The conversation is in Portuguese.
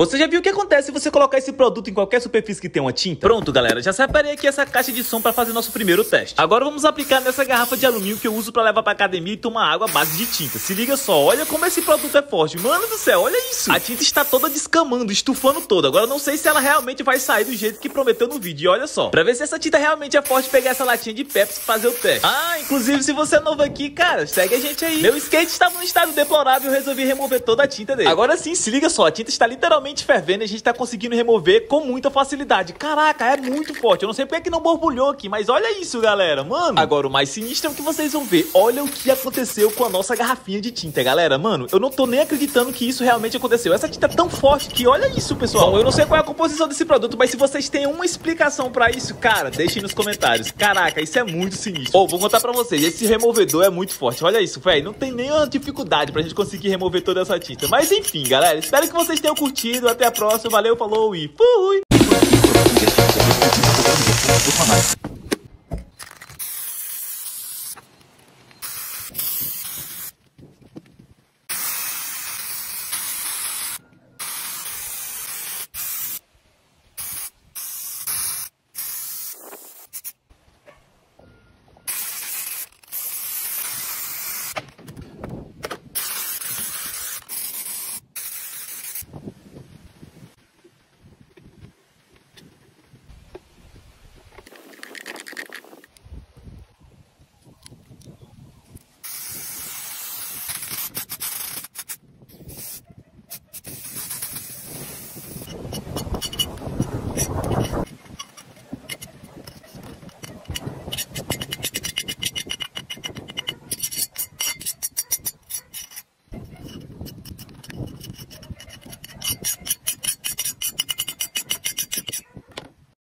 Você já viu o que acontece se você colocar esse produto em qualquer superfície que tem uma tinta? Pronto, galera, já separei aqui essa caixa de som para fazer nosso primeiro teste. Agora vamos aplicar nessa garrafa de alumínio que eu uso para levar pra academia e tomar água à base de tinta. Se liga só, olha como esse produto é forte. Mano do céu, olha isso. A tinta está toda descamando, estufando toda. Agora não sei se ela realmente vai sair do jeito que prometeu no vídeo. E olha só, pra ver se essa tinta realmente é forte, pegar essa latinha de Pepsi e fazer o teste. Ah, inclusive se você é novo aqui, cara, segue a gente aí. Meu skate estava num estado deplorável e eu resolvi remover toda a tinta dele. Agora sim, se liga só, a tinta está literalmente fervendo e a gente tá conseguindo remover com muita facilidade. Caraca, é muito forte. Eu não sei porque é que não borbulhou aqui, mas olha isso, galera, mano. Agora, o mais sinistro é o que vocês vão ver. Olha o que aconteceu com a nossa garrafinha de tinta, galera. Mano, eu não tô nem acreditando que isso realmente aconteceu. Essa tinta é tão forte que olha isso, pessoal. Bom, eu não sei qual é a composição desse produto, mas se vocês têm uma explicação pra isso, cara, deixem nos comentários. Caraca, isso é muito sinistro. Ou, oh, vou contar pra vocês, esse removedor é muito forte. Olha isso, velho. Não tem nenhuma dificuldade pra gente conseguir remover toda essa tinta. Mas enfim, galera, espero que vocês tenham curtido. Até a próxima. Valeu, falou e fui!